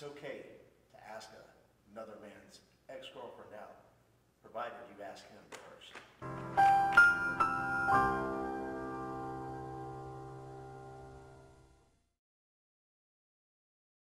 It's okay to ask another man's ex-girlfriend out, provided you ask him